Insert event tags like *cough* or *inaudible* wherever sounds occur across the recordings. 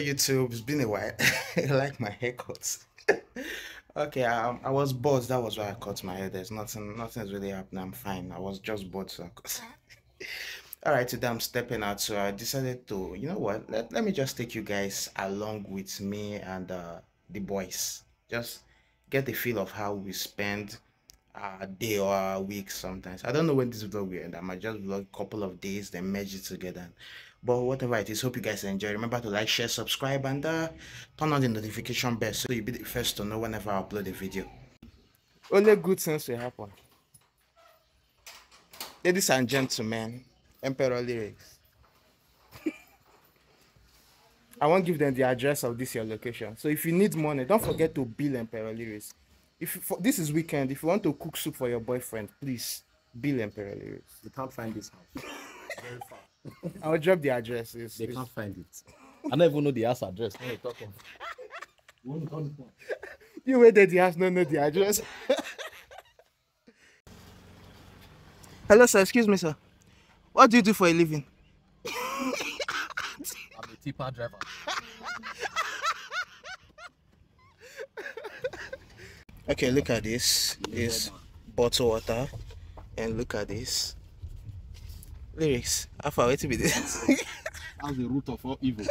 YouTube, it's been a while. *laughs* I like my haircuts. *laughs* okay, um, I was bored. That was why I cut my hair. There's nothing, nothing's really happening. I'm fine. I was just bored, so *laughs* All right, today I'm stepping out, so I decided to, you know what? Let, let me just take you guys along with me and uh, the boys. Just get a feel of how we spend a day or a week sometimes. I don't know when this vlog will end. I might just vlog a couple of days, then merge it together. But whatever it is, hope you guys enjoy. Remember to like, share, subscribe, and uh, turn on the notification bell so you'll be the first to know whenever I upload a video. Only good things will happen. Ladies and gentlemen, Emperor Lyrics. *laughs* I won't give them the address of this your location. So if you need money, don't forget to bill Emperor Lyrics. If you, for, this is weekend, if you want to cook soup for your boyfriend, please bill Emperor Lyrics. You can't find this house. *laughs* Very far. *laughs* I'll drop the address. It's, They it's- can't find it. I don't even know the house address. You talk of. One hundred point. You waited the house, no, no, the address. Hello, sir. Excuse me, sir. What do you do for a living? I'm a tipper driver. Okay, look at this. This bottle water. And look at this. Lyrics. How far to be this? *laughs* That's the root of all evil.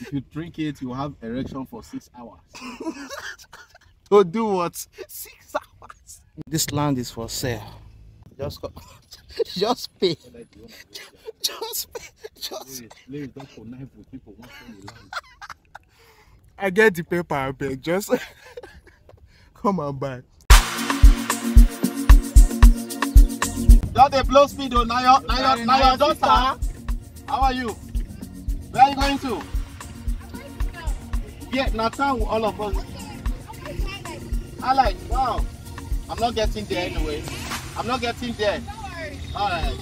If you drink it, you have erection for six hours. to *laughs* oh, do what? Six hours. This land is for sale. Just go. *laughs* Just pay. Just pay. Just. Please, don't connive with people who want the land. I get the paper, I beg. Just come and buy. Don't they blow speed oh, now your, now your, now your daughter. How are you? Where are you going to? Yeah, town all of us. I like, wow. I'm not getting there anyway. I'm not getting there. Alright.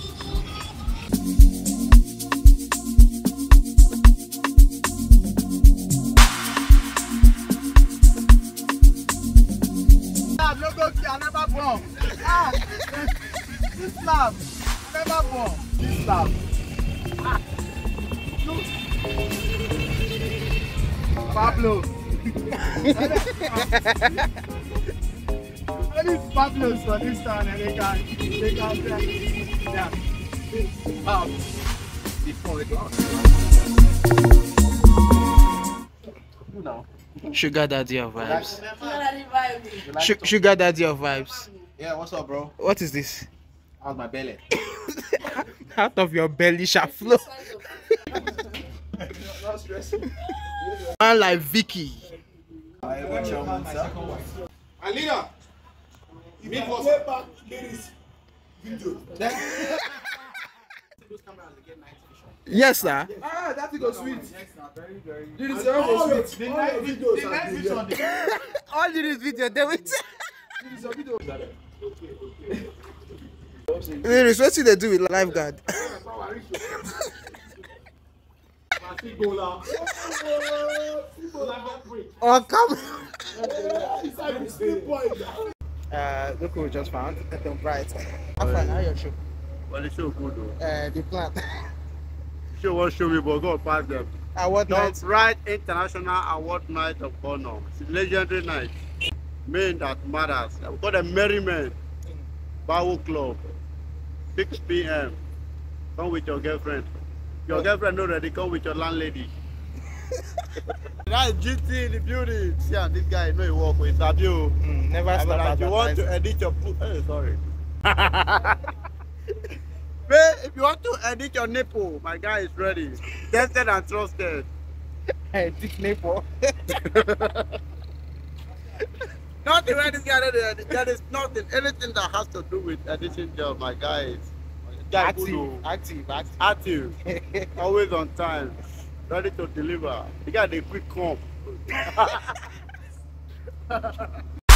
Slab, no go I never bomb. Ah, *laughs* this slab, never bomb. This slab. Ah. Pablo. Only Pablos for this town and they can, they can. Yeah. Um, before it. You know. Sugar daddy of vibes. You like Su- to- sugar daddy of vibes. Yeah, what's up, bro? What is this? Out my belly. *coughs* Out of your belly shall flow. *laughs* Man like Vicky. Alina, you meet way back ladies video. Yes, sir. Ah, that thing was sweet. Did it sound for sweet? The night videos. The night video. All *laughs* these videos, they wait. Did it? Lyrics, what did they do with lifeguard? oh, come. Uh, look who we just found. The bright. How far now your show? Well, the show good though. Uh, the plant. Show what show me, but God pass them. What Top night? right international award night of honor. It's a legendary night. Men that matters. We got a merriment. Bow Club. 6 p.m. Come with your girlfriend. Your girlfriend not ready, come with your landlady. *laughs* That's GT in the building. See, and this guy know he work with Sabio. Mm, never I stop mean, if you want to edit your pu- hey, sorry. *laughs* Man, if you want to edit your nipple, my guy is ready. Tested and trusted. Dick Neighbor. *laughs* Nothing this guy edit. There is nothing. Anything that has to do with editing job, my guy is guy Active, active, active. active, always on time, ready to deliver. The guy they quick come. *laughs*